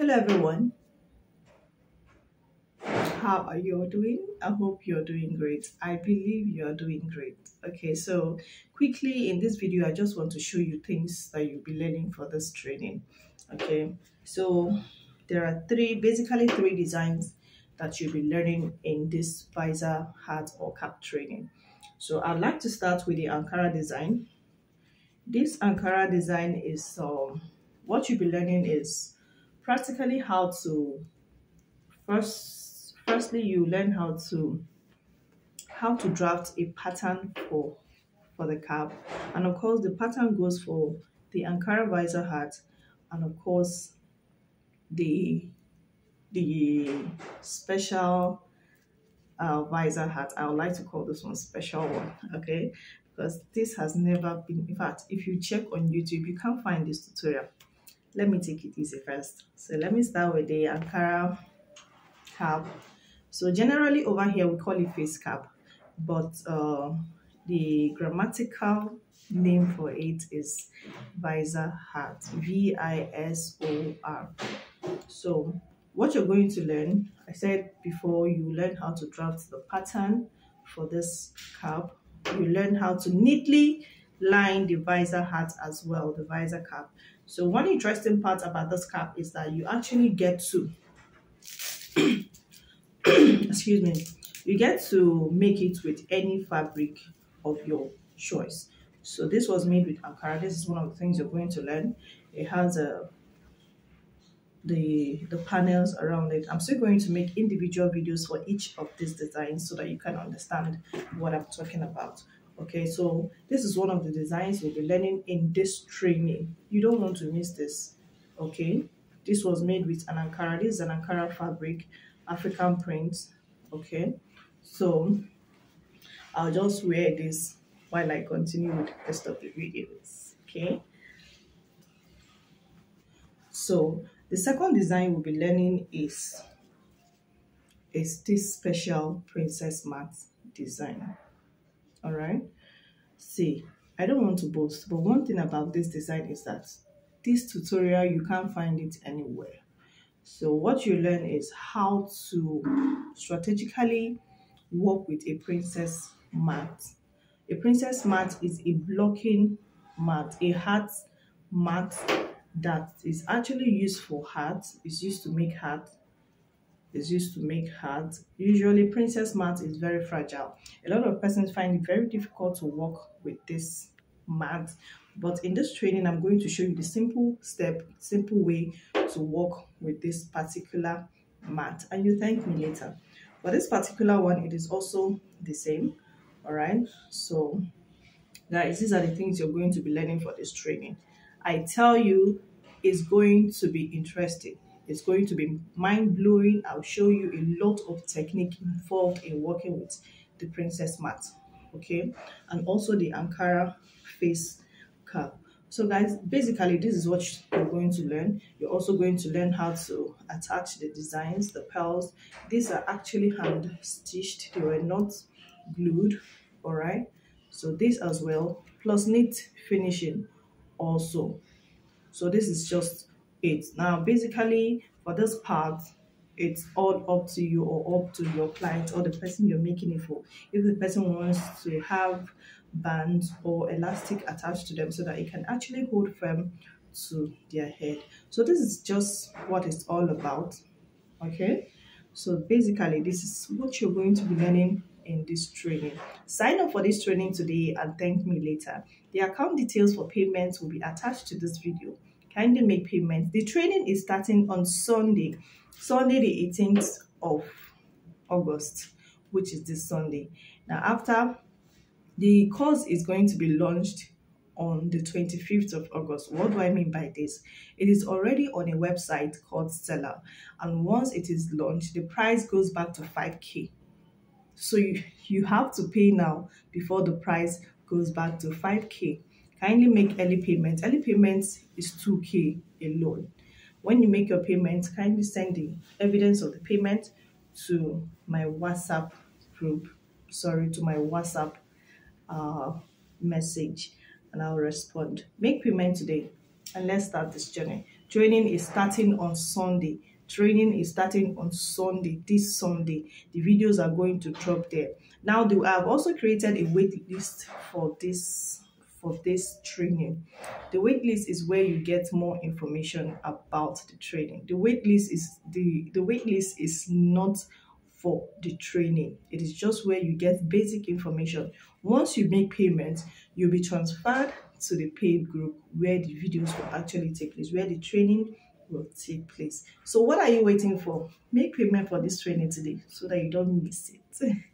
Hello everyone. How are you doing? I hope you're doing great. I believe you're doing great. Okay, so quickly in this video, I just want to show you things that you'll be learning for this training. Okay, so there are three, basically three designs that you'll be learning in this visor, hat or cap training. So I'd like to start with the Ankara design. This Ankara design is, um, what you'll be learning is practically how to first firstly you learn how to how to draft a pattern for for the cap. And of course the pattern goes for the Ankara visor hat and of course the the special uh, visor hat. I would like to call this one special one okay? Because this has never been in fact if you check on YouTube you can't find this tutorial let me take it easy first. So let me start with the ankara cap. So generally over here we call it face cap but uh, the grammatical name for it is visor hat v-i-s-o-r so what you're going to learn i said before you learn how to draft the pattern for this cap. You learn how to neatly line the visor hat as well the visor cap so one interesting part about this cap is that you actually get to, excuse me, you get to make it with any fabric of your choice. So this was made with Ankara. This is one of the things you're going to learn. It has a uh, the the panels around it. I'm still going to make individual videos for each of these designs so that you can understand what I'm talking about okay so this is one of the designs you'll be learning in this training. You don't want to miss this okay? This was made with an ankara this is an ankara fabric african print okay? So i'll just wear this while i continue with the rest of the videos okay? So the second design we'll be learning is is this special princess mat design all right? See i don't want to boast but one thing about this design is that this tutorial you can't find it anywhere. So what you learn is how to strategically work with a princess mat. A princess mat is a blocking mat a hat mat that is actually used for hats is used to make hats is used to make hats. Usually princess mat is very fragile. A lot of persons find it very difficult to work with this mat. But in this training, I'm going to show you the simple step, simple way to work with this particular mat. And you thank me later. For this particular one, it is also the same. All right. So guys, these are the things you're going to be learning for this training. I tell you, it's going to be interesting it's going to be mind blowing. I'll show you a lot of technique involved in working with the princess mat. Okay, and also the Ankara face cap. So guys, basically this is what you're going to learn. You're also going to learn how to attach the designs, the pearls. These are actually hand stitched. They were not glued. All right. So this as well, plus knit finishing also. So this is just it. Now, basically, for this part, it's all up to you or up to your client or the person you're making it for. If the person wants to have bands or elastic attached to them so that it can actually hold firm to their head. So this is just what it's all about. Okay. So basically, this is what you're going to be learning in this training. Sign up for this training today and thank me later. The account details for payments will be attached to this video kindly make payments. The training is starting on Sunday, Sunday the 18th of August, which is this Sunday. Now, after the course is going to be launched on the 25th of August. What do I mean by this? It is already on a website called Selar, and once it is launched, the price goes back to 5k. So you, you have to pay now before the price goes back to 5k kindly make early payments. Early payments is 2K alone. When you make your payment, kindly send the evidence of the payment to my WhatsApp group, sorry, to my WhatsApp uh, message, and I'll respond. Make payment today and let's start this journey. training is starting on sunday training is starting on sunday this sunday the videos are going to drop there now have also created a wait list for this for this training. The wait list is where you get more information about the training. The wait list is the the wait list is not for the training. It is just where you get basic information. Once you make payment you'll be transferred to the paid group where the videos will actually take place where the training will take place. So what are you waiting for? Make payment for this training today so that you don't miss it